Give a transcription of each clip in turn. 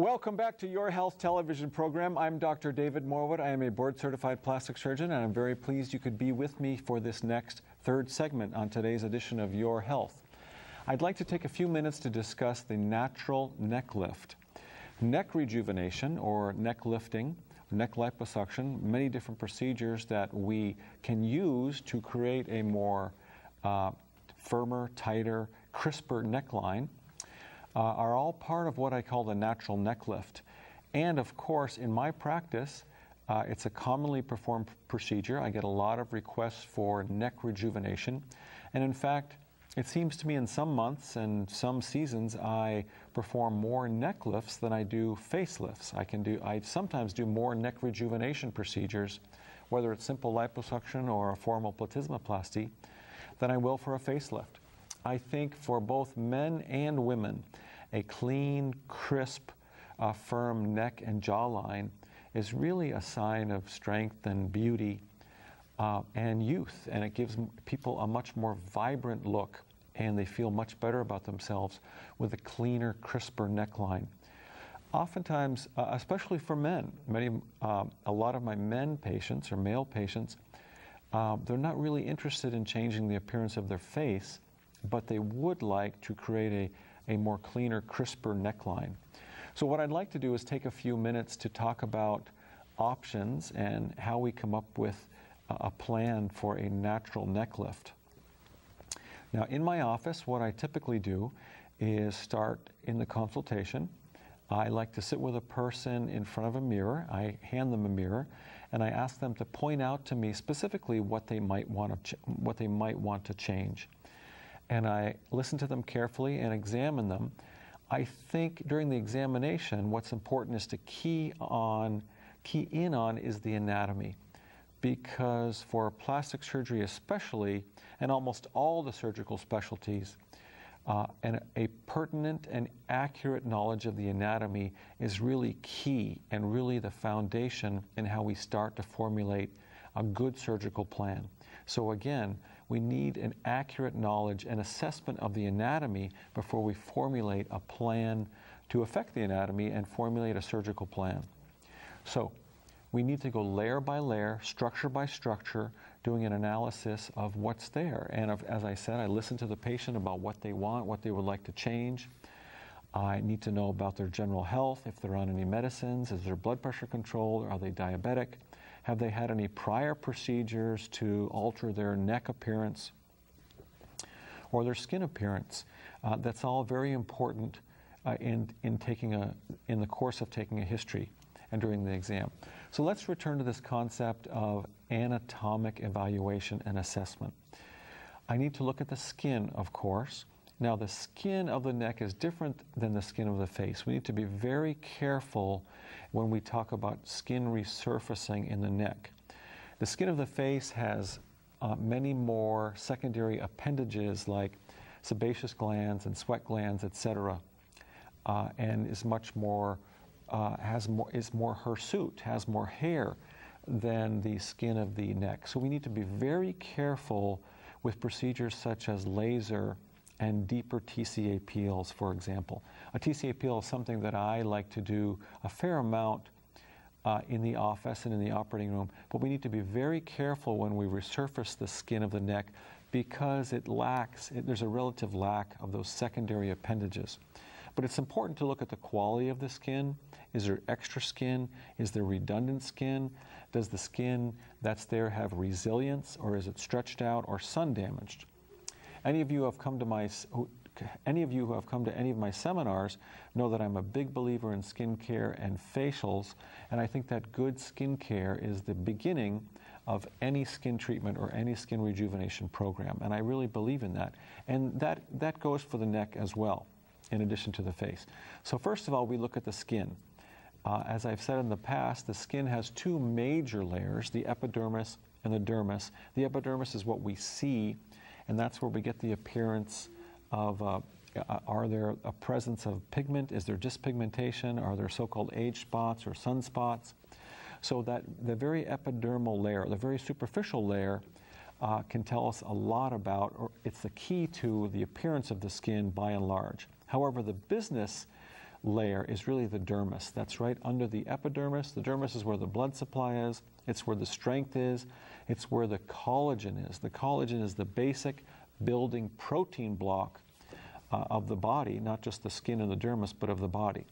Welcome back to Your Health television program. I'm Dr. David Morwood. I am a board certified plastic surgeon, and I'm very pleased you could be with me for this next third segment on today's edition of Your Health. I'd like to take a few minutes to discuss the natural neck lift. Neck rejuvenation or neck lifting, neck liposuction, many different procedures that we can use to create a more uh, firmer, tighter, crisper neckline uh, are all part of what I call the natural neck lift. And of course, in my practice, uh, it's a commonly performed procedure. I get a lot of requests for neck rejuvenation. And in fact, it seems to me in some months and some seasons I perform more neck lifts than I do facelifts. I can do I sometimes do more neck rejuvenation procedures, whether it's simple liposuction or a formal platysmoplasty, than I will for a facelift. I think for both men and women, a clean, crisp, uh, firm neck and jawline is really a sign of strength and beauty uh, and youth, and it gives people a much more vibrant look, and they feel much better about themselves with a cleaner, crisper neckline. Oftentimes, uh, especially for men, many, uh, a lot of my men patients or male patients, uh, they're not really interested in changing the appearance of their face but they would like to create a, a more cleaner, crisper neckline. So what I'd like to do is take a few minutes to talk about options and how we come up with a plan for a natural neck lift. Now, in my office, what I typically do is start in the consultation. I like to sit with a person in front of a mirror. I hand them a mirror, and I ask them to point out to me specifically what they might want to what they might want to change and I listen to them carefully and examine them, I think during the examination, what's important is to key on, key in on is the anatomy. Because for plastic surgery, especially, and almost all the surgical specialties, uh, and a pertinent and accurate knowledge of the anatomy is really key and really the foundation in how we start to formulate a good surgical plan. So, again, we need an accurate knowledge and assessment of the anatomy before we formulate a plan to affect the anatomy and formulate a surgical plan. So we need to go layer by layer, structure by structure, doing an analysis of what's there. And if, as I said, I listen to the patient about what they want, what they would like to change. I need to know about their general health, if they're on any medicines, is their blood pressure controlled, are they diabetic? Have they had any prior procedures to alter their neck appearance or their skin appearance? Uh, that's all very important uh, in, in, taking a, in the course of taking a history and during the exam. So let's return to this concept of anatomic evaluation and assessment. I need to look at the skin, of course. Now, the skin of the neck is different than the skin of the face. We need to be very careful when we talk about skin resurfacing in the neck. The skin of the face has uh, many more secondary appendages like sebaceous glands and sweat glands, etc., uh, and is much more uh, has more is more hirsute, has more hair than the skin of the neck. So we need to be very careful with procedures such as laser and deeper TCA peels, for example. A TCA peel is something that I like to do a fair amount uh, in the office and in the operating room, but we need to be very careful when we resurface the skin of the neck because it lacks, it, there's a relative lack of those secondary appendages. But it's important to look at the quality of the skin. Is there extra skin? Is there redundant skin? Does the skin that's there have resilience or is it stretched out or sun damaged? Any of you who have come to my any of you who have come to any of my seminars know that I'm a big believer in skincare and facials, and I think that good skincare is the beginning of any skin treatment or any skin rejuvenation program, and I really believe in that. And that, that goes for the neck as well, in addition to the face. So first of all, we look at the skin. Uh, as I've said in the past, the skin has two major layers, the epidermis and the dermis. The epidermis is what we see and that's where we get the appearance of uh, uh, are there a presence of pigment? Is there dyspigmentation? Are there so-called age spots or sunspots? So that the very epidermal layer, the very superficial layer, uh, can tell us a lot about, or it's the key to the appearance of the skin by and large. However, the business layer is really the dermis. That's right under the epidermis. The dermis is where the blood supply is, it's where the strength is, it's where the collagen is. The collagen is the basic building protein block uh, of the body, not just the skin and the dermis, but of the body.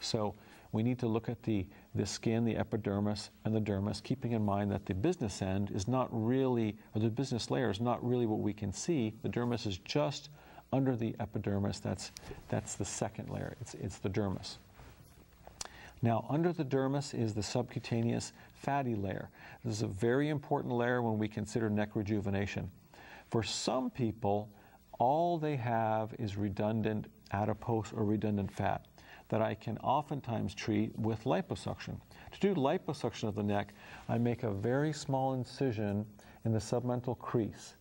So we need to look at the, the skin, the epidermis, and the dermis, keeping in mind that the business end is not really, or the business layer is not really what we can see. The dermis is just under the epidermis. That's, that's the second layer. It's, it's the dermis. Now, under the dermis is the subcutaneous fatty layer. This is a very important layer when we consider neck rejuvenation. For some people, all they have is redundant adipose or redundant fat that I can oftentimes treat with liposuction. To do liposuction of the neck, I make a very small incision in the submental crease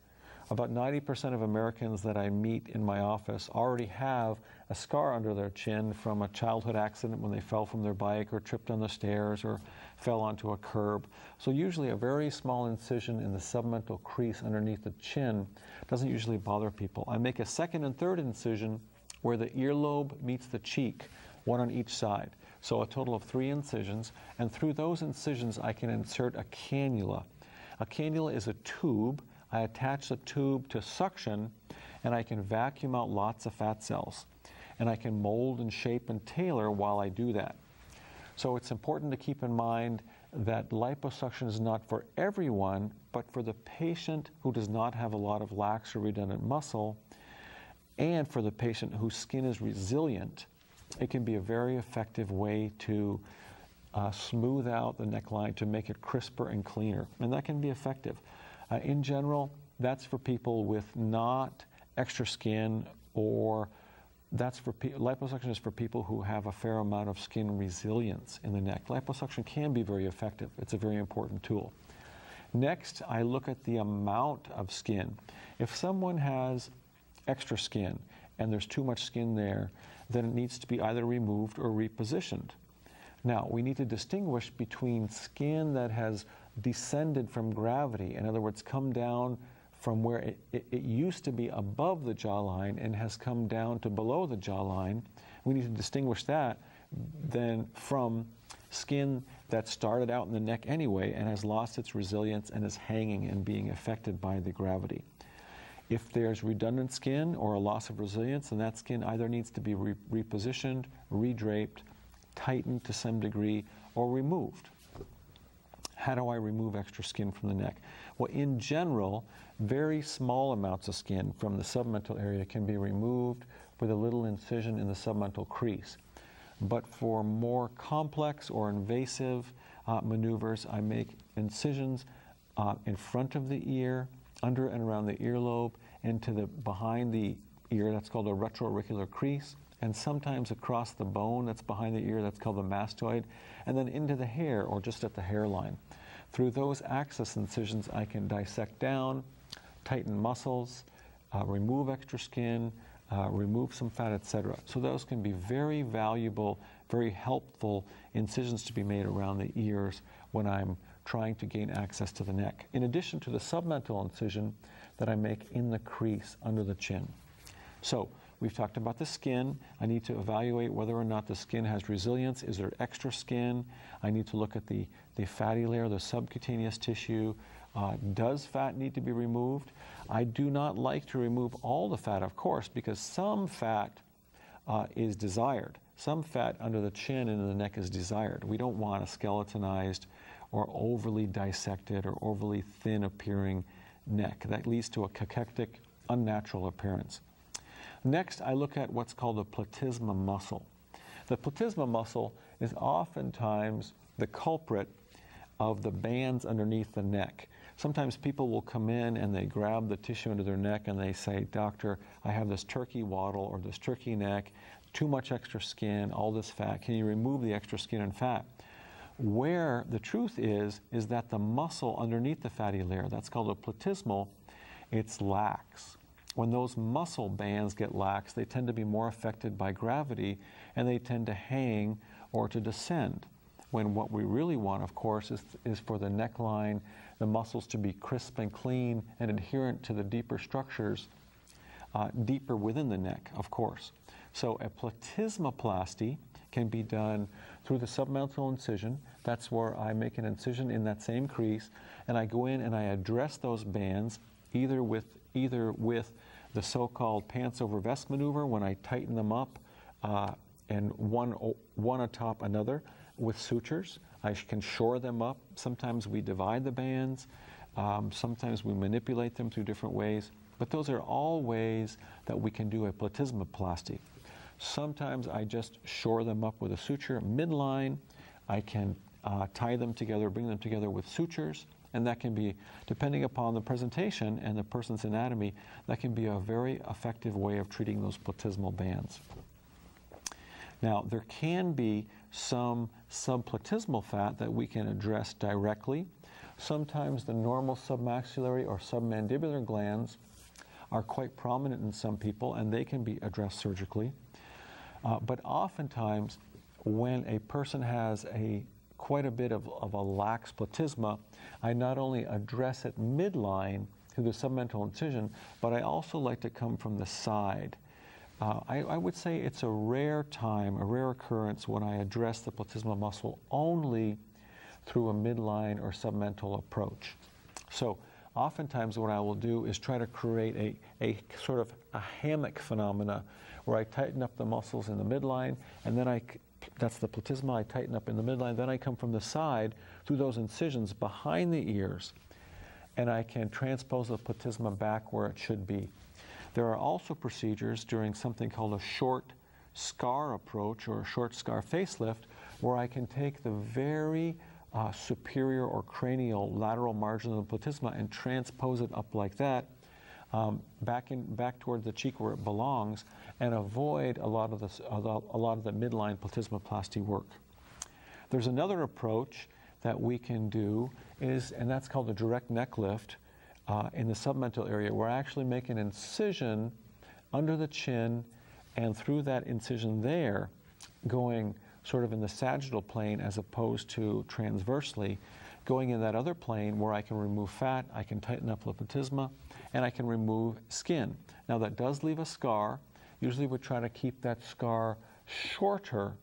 about 90% of Americans that I meet in my office already have a scar under their chin from a childhood accident when they fell from their bike or tripped on the stairs or fell onto a curb. So usually a very small incision in the submental crease underneath the chin doesn't usually bother people. I make a second and third incision where the earlobe meets the cheek, one on each side. So a total of three incisions, and through those incisions I can insert a cannula. A cannula is a tube I attach the tube to suction and I can vacuum out lots of fat cells. And I can mold and shape and tailor while I do that. So it's important to keep in mind that liposuction is not for everyone, but for the patient who does not have a lot of lax or redundant muscle, and for the patient whose skin is resilient, it can be a very effective way to uh, smooth out the neckline to make it crisper and cleaner. And that can be effective. Uh, in general, that's for people with not extra skin or that's for liposuction is for people who have a fair amount of skin resilience in the neck. Liposuction can be very effective. It's a very important tool. Next, I look at the amount of skin. If someone has extra skin and there's too much skin there, then it needs to be either removed or repositioned. Now, we need to distinguish between skin that has descended from gravity, in other words, come down from where it, it, it, used to be above the jawline and has come down to below the jawline. We need to distinguish that then from skin that started out in the neck anyway and has lost its resilience and is hanging and being affected by the gravity. If there's redundant skin or a loss of resilience, then that skin either needs to be re repositioned, redraped, tightened to some degree, or removed. How do I remove extra skin from the neck? Well, in general, very small amounts of skin from the submental area can be removed with a little incision in the submental crease. But for more complex or invasive uh, maneuvers, I make incisions uh, in front of the ear, under and around the earlobe, and the behind the ear. That's called a retroauricular crease and sometimes across the bone that's behind the ear, that's called the mastoid, and then into the hair or just at the hairline. Through those axis incisions, I can dissect down, tighten muscles, uh, remove extra skin, uh, remove some fat, etc. So those can be very valuable, very helpful incisions to be made around the ears when I'm trying to gain access to the neck. In addition to the submental incision that I make in the crease under the chin. So We've talked about the skin. I need to evaluate whether or not the skin has resilience. Is there extra skin? I need to look at the, the fatty layer, the subcutaneous tissue. Uh, does fat need to be removed? I do not like to remove all the fat, of course, because some fat uh, is desired. Some fat under the chin and in the neck is desired. We don't want a skeletonized or overly dissected or overly thin appearing neck. That leads to a cachectic, unnatural appearance. Next, I look at what's called the platysma muscle. The platysma muscle is oftentimes the culprit of the bands underneath the neck. Sometimes people will come in and they grab the tissue under their neck and they say, Doctor, I have this turkey waddle or this turkey neck, too much extra skin, all this fat. Can you remove the extra skin and fat? Where the truth is, is that the muscle underneath the fatty layer, that's called a platysmal, it's lax. When those muscle bands get lax, they tend to be more affected by gravity and they tend to hang or to descend. When what we really want, of course, is, is for the neckline, the muscles to be crisp and clean and adherent to the deeper structures, uh, deeper within the neck, of course. So a platysmoplasty can be done through the submental incision. That's where I make an incision in that same crease, and I go in and I address those bands either with either with the so-called pants over vest maneuver when I tighten them up uh, and one one atop another with sutures. I can shore them up. Sometimes we divide the bands. Um, sometimes we manipulate them through different ways. But those are all ways that we can do a platysmoplasty. Sometimes I just shore them up with a suture midline. I can uh, tie them together, bring them together with sutures, and that can be, depending upon the presentation and the person's anatomy, that can be a very effective way of treating those platysmal bands. Now, there can be some subplatysmal fat that we can address directly. Sometimes the normal submaxillary or submandibular glands are quite prominent in some people and they can be addressed surgically. Uh, but oftentimes, when a person has a quite a bit of, of a lax platysma, I not only address it midline through the submental incision, but I also like to come from the side. Uh, I, I, would say it's a rare time, a rare occurrence when I address the platysma muscle only through a midline or submental approach. So oftentimes what I will do is try to create a, a sort of a hammock phenomena where I tighten up the muscles in the midline and then I, that's the platysma, I tighten up in the midline, then I come from the side through those incisions behind the ears and I can transpose the platysma back where it should be. There are also procedures during something called a short scar approach or a short scar facelift where I can take the very uh, superior or cranial lateral margin of the platysma and transpose it up like that um, back in back toward the cheek where it belongs and avoid a lot of the a lot of the midline platysmoplasty work. There's another approach that we can do is and that's called the direct neck lift uh, in the submental area, we're actually making an incision under the chin and through that incision there, going sort of in the sagittal plane as opposed to transversely, going in that other plane where I can remove fat, I can tighten up the and I can remove skin. Now that does leave a scar. Usually we try to keep that scar shorter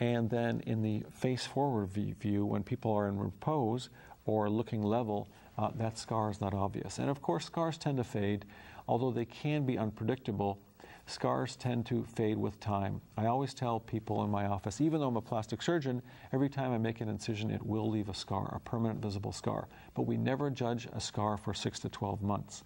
and then in the face forward view, when people are in repose or looking level, uh, that scar is not obvious. And of course, scars tend to fade, although they can be unpredictable. Scars tend to fade with time. I always tell people in my office, even though I'm a plastic surgeon, every time I make an incision, it will leave a scar, a permanent visible scar. But we never judge a scar for 6 to 12 months.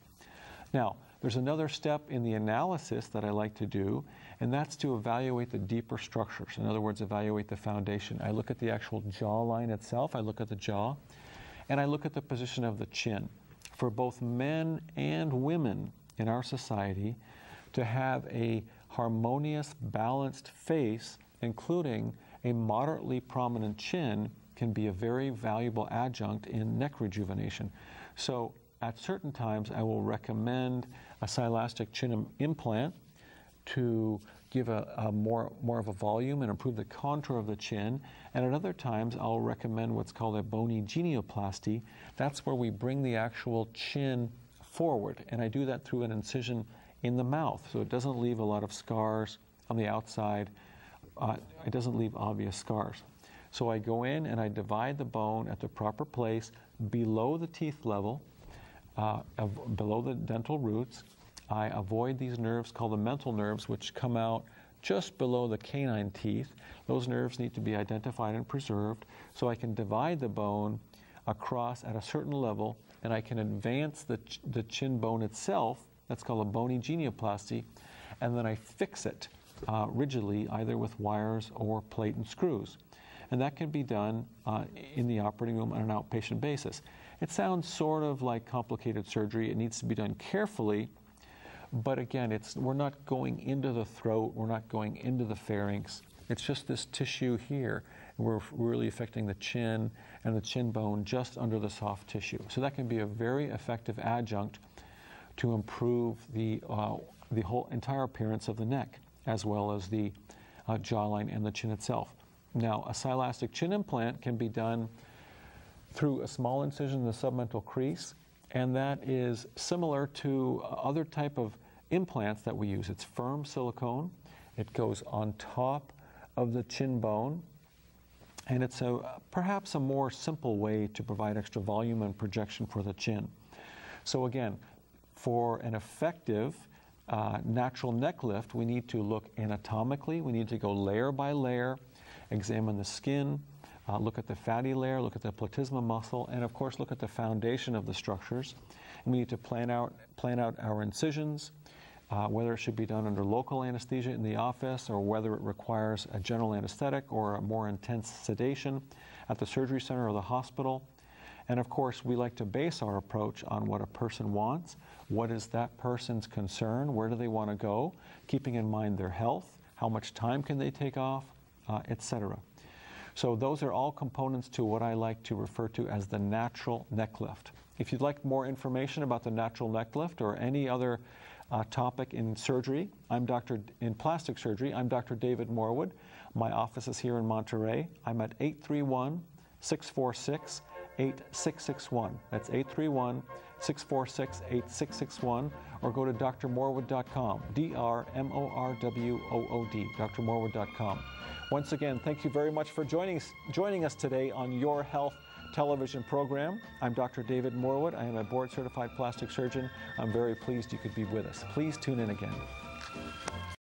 Now, there's another step in the analysis that I like to do, and that's to evaluate the deeper structures. In other words, evaluate the foundation. I look at the actual jawline itself, I look at the jaw, and I look at the position of the chin. For both men and women in our society, to have a harmonious, balanced face, including a moderately prominent chin, can be a very valuable adjunct in neck rejuvenation. So, at certain times, I will recommend a silastic chin implant to give a, a, more, more of a volume and improve the contour of the chin. And at other times, I'll recommend what's called a bony genioplasty. That's where we bring the actual chin forward. And I do that through an incision in the mouth. So it doesn't leave a lot of scars on the outside. Uh, it doesn't leave obvious scars. So I go in and I divide the bone at the proper place below the teeth level, uh, below the dental roots, I avoid these nerves called the mental nerves, which come out just below the canine teeth. Those nerves need to be identified and preserved so I can divide the bone across at a certain level and I can advance the, ch- the chin bone itself. That's called a bony genioplasty. And then I fix it uh, rigidly, either with wires or plate and screws. And that can be done uh, in the operating room on an outpatient basis. It sounds sort of like complicated surgery. It needs to be done carefully but again, it's, we're not going into the throat, we're not going into the pharynx. It's just this tissue here. We're really affecting the chin and the chin bone just under the soft tissue. So that can be a very effective adjunct to improve the, uh, the whole entire appearance of the neck, as well as the uh, jawline and the chin itself. Now, a silastic chin implant can be done through a small incision in the submental crease and that is similar to other type of implants that we use. It's firm silicone. It goes on top of the chin bone. And it's a, perhaps a more simple way to provide extra volume and projection for the chin. So again, for an effective uh, natural neck lift, we need to look anatomically. We need to go layer by layer, examine the skin, uh, look at the fatty layer, look at the platysma muscle, and of course look at the foundation of the structures. And we need to plan out, plan out our incisions, uh, whether it should be done under local anesthesia in the office or whether it requires a general anesthetic or a more intense sedation at the surgery center or the hospital. And of course, we like to base our approach on what a person wants, what is that person's concern, where do they want to go, keeping in mind their health, how much time can they take off, uh, etc. So those are all components to what I like to refer to as the natural neck lift. If you'd like more information about the natural neck lift or any other uh, topic in surgery, I'm Dr. in plastic surgery. I'm Dr. David Morwood. My office is here in Monterey. I'm at 831 646 8661. That's 831 646 8661. Or go to drmorwood.com. D R M O R W O O D. drmorwood.com. Once again, thank you very much for joining, joining us today on Your Health television program. I'm Dr. David Morwood. I am a board certified plastic surgeon. I'm very pleased you could be with us. Please tune in again.